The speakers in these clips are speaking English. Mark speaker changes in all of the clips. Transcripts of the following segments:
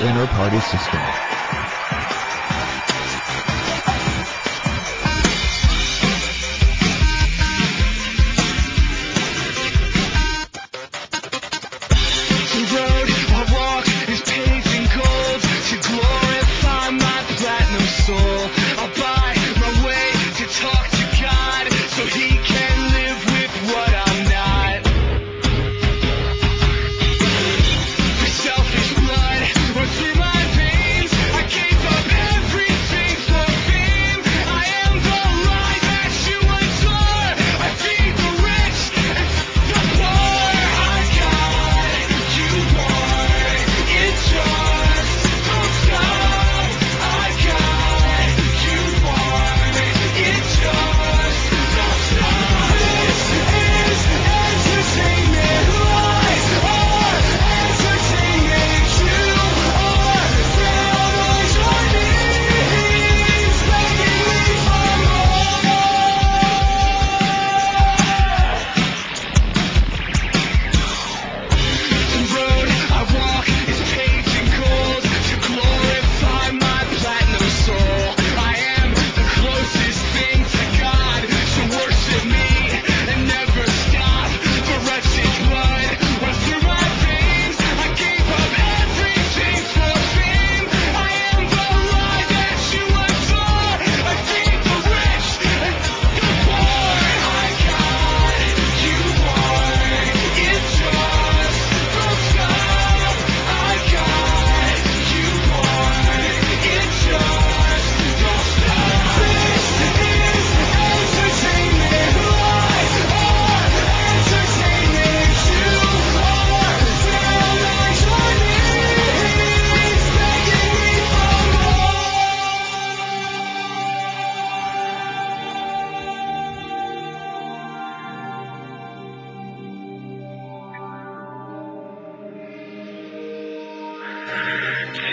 Speaker 1: Inner Party System.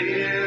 Speaker 2: More.